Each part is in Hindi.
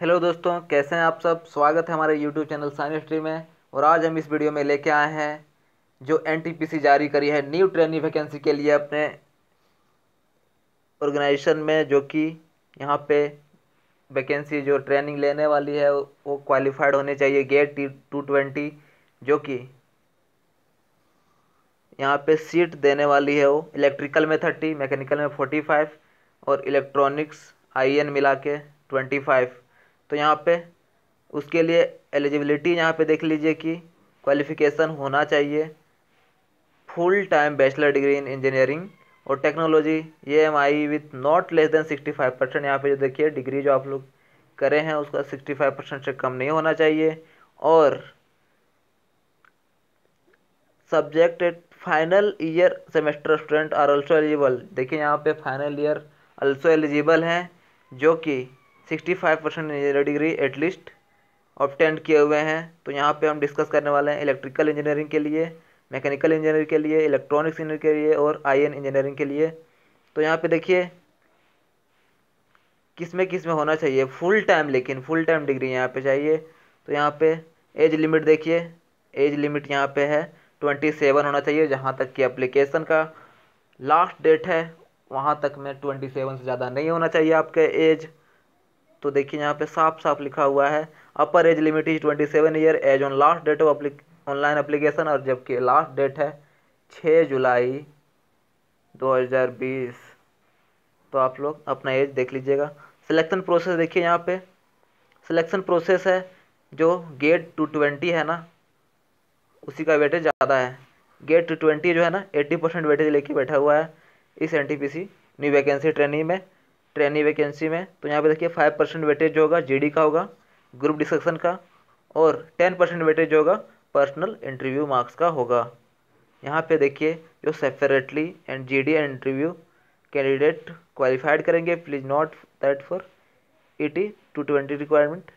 हेलो दोस्तों, कैसे हैं आप सब? स्वागत है हमारे यूट्यूब चैनल साइंस हिस्ट्री में। और आज हम इस वीडियो में लेके आए हैं जो एनटीपीसी जारी करी है न्यू ट्रेनिंग वैकेंसी के लिए अपने ऑर्गेनाइजेशन में, जो कि यहाँ पे वैकेंसी जो ट्रेनिंग लेने वाली है, वो क्वालिफाइड होने चाहिए गेट टू ट्वेंटी, जो कि यहाँ पे सीट देने वाली है वो इलेक्ट्रिकल में थर्टी, मैकेनिकल में फोर्टी फाइव और इलेक्ट्रॉनिक्स आई एन मिला के ट्वेंटी फाइव। तो यहाँ पे उसके लिए एलिजिबिलिटी यहाँ पे देख लीजिए कि क्वालिफिकेशन होना चाहिए। Full time bachelor degree in engineering और टेक्नोलॉजी ये M I with not less than sixty five percent यहाँ पर जो देखिए डिग्री जो आप लोग करे हैं उसका सिक्सटी फाइव परसेंट से कम नहीं होना चाहिए। और subject at final year semester student are also eligible देखिए यहाँ पे फाइनल ईयर ऑल्सो एलिजिबल हैं, जो कि sixty five percent degree at least obtained किए हुए हैं। तो यहाँ पे हम डिस्कस करने वाले हैं इलेक्ट्रिकल इंजीनियरिंग के लिए मैकेनिकल इंजीनियरिंग के लिए इलेक्ट्रॉनिक्स इंजीनियरिंग के लिए और आई इंजीनियरिंग के लिए। तो यहाँ पे देखिए, किसमें किसमें होना चाहिए? फुल टाइम लेकिन फुल टाइम डिग्री यहाँ पे चाहिए। तो यहाँ पे एज लिमिट देखिए। एज लिमिट यहाँ पे है ट्वेंटी सेवन होना चाहिए जहाँ तक कि एप्लीकेशन का। लास्ट डेट है, वहाँ तक में ट्वेंटी सेवन से ज़्यादा नहीं होना चाहिए आपके एज तो देखिए यहाँ पे साफ़ साफ़ लिखा हुआ है upper age limit is twenty seven year age on last date of online application और जबकि लास्ट डेट है छः जुलाई 2020 तो आप लोग अपना एज देख लीजिएगा। सिलेक्शन प्रोसेस देखिए यहाँ पे। सिलेक्शन प्रोसेस है जो गेट टू ट्वेंटी है ना, उसी का वेटेज ज़्यादा है। गेट टू ट्वेंटी जो है ना एट्टी परसेंट वेटेज लेके बैठा हुआ है इस N T P C new vacancy training में। ट्रेनिंग वैकेंसी में। तो यहाँ पे देखिए फाइव परसेंट वेटेज जो होगा जीडी का होगा ग्रुप डिस्कशन का, और टेन परसेंट वेटेज जो होगा पर्सनल इंटरव्यू मार्क्स का होगा। यहाँ पे देखिए, जो separately and GD and interview candidate qualified करेंगे please note that for ET two twenty requirement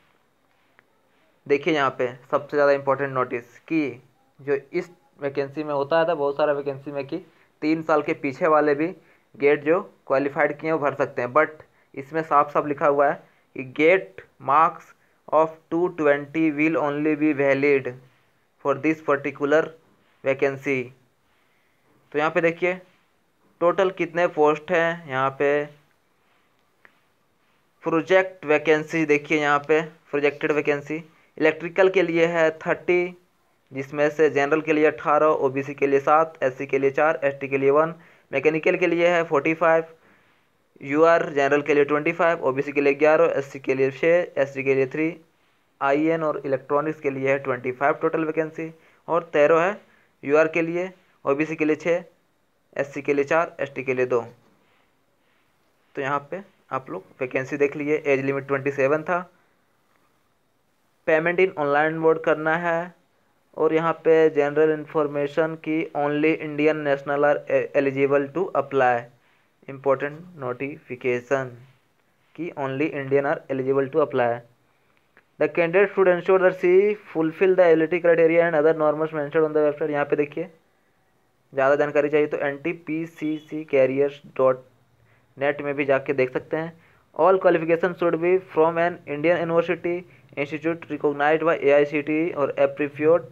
देखिए यहाँ पे सबसे ज़्यादा इंपॉर्टेंट नोटिस कि जो इस वैकेंसी में होता है था, बहुत सारा वैकेंसी में कि तीन साल के पीछे वाले भी गेट जो क्वालिफाइड किए हैं, वो भर सकते हैं। बट इसमें साफ़ साफ़ लिखा हुआ है कि GATE marks of two twenty will only be valid for this particular vacancy तो यहाँ पे देखिए टोटल कितने पोस्ट हैं यहाँ पे? प्रोजेक्ट वैकेंसी देखिए यहाँ पे प्रोजेक्टेड वैकेंसी इलेक्ट्रिकल के लिए है थर्टी जिसमें से जनरल के लिए अट्ठारह ओबीसी के लिए सात एससी के लिए चार एसटी के लिए वन मैकेनिकल के लिए है forty five U R general के लिए twenty five O B C के लिए ग्यारह एस सी के लिए छः एस के लिए थ्री आई एन और इलेक्ट्रॉनिक्स के लिए है ट्वेंटी फाइव टोटल वैकेंसी और तेरह है यू आर के लिए ओ बी सी के लिए छः एस सी के लिए चार एस टी के लिए दो। तो यहाँ पे आप लोग वैकेंसी देख लीजिए एज लिमिट ट्वेंटी सेवन था। पेमेंट इन ऑनलाइन मोड करना है। और यहाँ पे जनरल इन्फॉर्मेशन की only Indian national are eligible to apply important notification की only Indian are eligible to apply the candidate should ensure that she fulfil the LeT criteria and other norms mention on the website यहाँ पे देखिए, ज़्यादा जानकारी चाहिए तो N T P C C careers dot net में भी जाके देख सकते हैं। All qualification should be from an Indian university institute recognised by AICTE और appropriate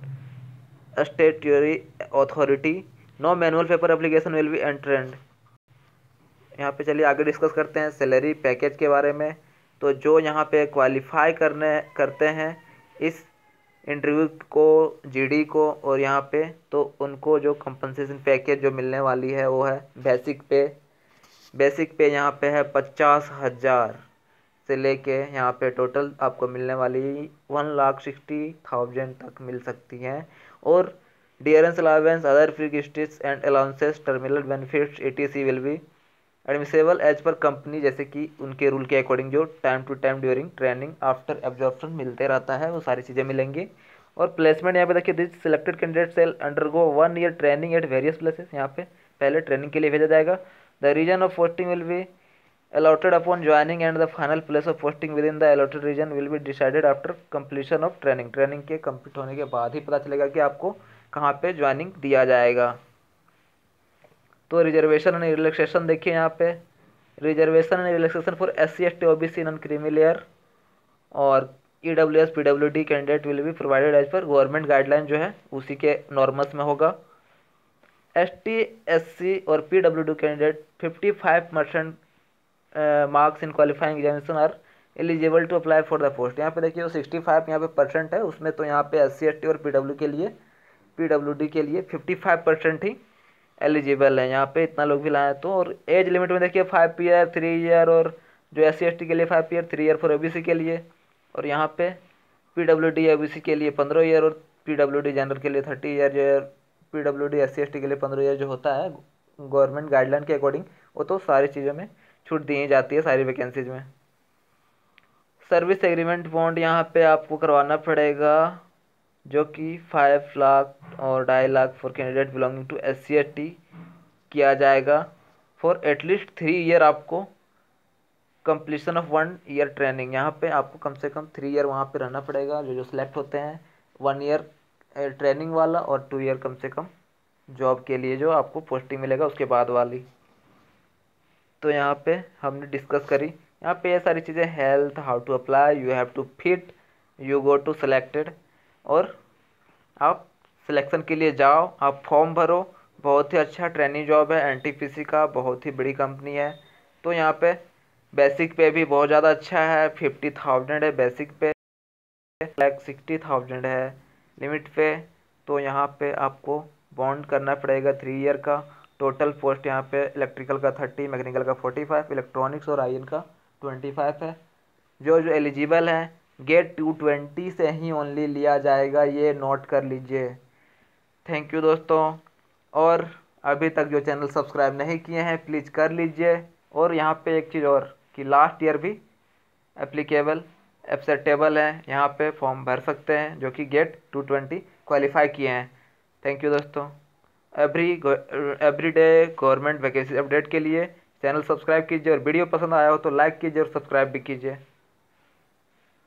statutory authority no manual paper application will be entertained यहाँ पे चलिए आगे डिस्कस करते हैं सैलरी पैकेज के बारे में। तो जो यहाँ पे क्वालिफाई करने, करते हैं, इस इंटरव्यू को जीडी को और यहाँ पे तो उनको जो कंपनसेशन पैकेज जो मिलने वाली है, वो है बेसिक पे बेसिक पे यहाँ पे है पचास हज़ार से लेके यहाँ पे टोटल आपको मिलने वाली वन लाख सिक्सटी थाउज़ेंड तक मिल सकती हैं। और dearness allowance other free states and allowances terminal benefits E T C will be admissible as per company जैसे कि उनके रूल के अकॉर्डिंग जो time to time during training after absorption मिलते रहता है, वो सारी चीज़ें मिलेंगी। और प्लेसमेंट यहाँ पे देखिए this selected candidate shall undergo one year training at various places यहाँ पे पहले ट्रेनिंग के लिए भेजा जाएगा। The region of posting will be allotted upon joining and the final place of posting within the allotted region will be decided after completion of training. Training के कंप्लीट होने के बाद ही पता चलेगा कि आपको कहाँ पे ज्वाइनिंग दिया जाएगा। तो रिजर्वेशन एंड रिलैक्सेशन देखिए यहाँ पे। Reservation and relaxation for S C S T O B C non creamy layer और E W S P W D candidate will be provided as per government guideline जो है, उसी के नॉर्मल्स में होगा। एस टी एस सी और P W D candidate fifty five percent marks in qualifying examination are eligible to apply for the post यहाँ पे देखिए वो सिक्सटी फाइव यहाँ पे परसेंट है, उसमें तो यहाँ पे एस सी एस टी और पी डब्ल्यू के लिए पी डब्ल्यू डी के लिए फिफ्टी फाइव परसेंट ही एलिजिबल है। यहाँ पे इतना लोग भी लाए तो और एज लिमिट में देखिए फाइव ईयर थ्री ईयर और जो एस सी के लिए five year three year for O के लिए, और यहाँ पे पी डब्ल्यू डी के लिए पंद्रह ईयर और पी डब्ल्यू डी जनरल के लिए थर्टी ईयर जो P W D S C S T के लिए पंद्रह ईयर जो होता है, गवर्नमेंट गाइडलाइन के अकॉर्डिंग, वो तो सारी चीज़ों में छूट दी जाती है, सारी वैकेंसीज में। सर्विस एग्रीमेंट बॉन्ड यहाँ पे आपको करवाना पड़ेगा, जो कि फाइव लाख और ढाई lakh for candidate belonging to S C S T किया जाएगा। For at least three year आपको completion of one year training यहाँ पे आपको कम से कम थ्री ईयर वहाँ पे रहना पड़ेगा, जो जो सिलेक्ट होते हैं वन ईयर ट्रेनिंग वाला और टू ईयर कम से कम जॉब के लिए जो आपको पोस्टिंग मिलेगा उसके बाद वाली। तो यहाँ पे हमने डिस्कस करी। यहाँ पे ये सारी चीज़ें health how to apply you have to fit you go to selected और आप सिलेक्शन के लिए जाओ, आप फॉर्म भरो। बहुत ही अच्छा ट्रेनिंग जॉब है एन का, बहुत ही बड़ी कंपनी है। तो यहाँ पे बेसिक पे भी बहुत ज़्यादा अच्छा है फिफ्टी थाउज़ेंड है बेसिक पे। लैक सिक्सटी थाउज़ेंड है। लिमिट पे तो यहाँ पे आपको बॉन्ड करना पड़ेगा थ्री ईयर का। टोटल पोस्ट यहाँ पे इलेक्ट्रिकल का थर्टी मैकेनिकल का फोर्टी फाइव इलेक्ट्रॉनिक्स और आईएन का ट्वेंटी फाइव है। जो जो एलिजिबल है गेट टू ट्वेंटी से ही ओनली लिया जाएगा, ये नोट कर लीजिए। थैंक यू दोस्तों। और अभी तक जो चैनल सब्सक्राइब नहीं किए हैं प्लीज़ कर लीजिए। और यहाँ पे एक चीज़ और, कि लास्ट ईयर भी एप्लीकेबल एक्सेप्टेबल है, यहाँ पे फॉर्म भर सकते हैं, जो कि गेट टू ट्वेंटी क्वालिफाई किए हैं। थैंक यू दोस्तों। Every every day government vacancy update के लिए चैनल सब्सक्राइब कीजिए और वीडियो पसंद आया हो तो लाइक कीजिए और सब्सक्राइब भी कीजिए।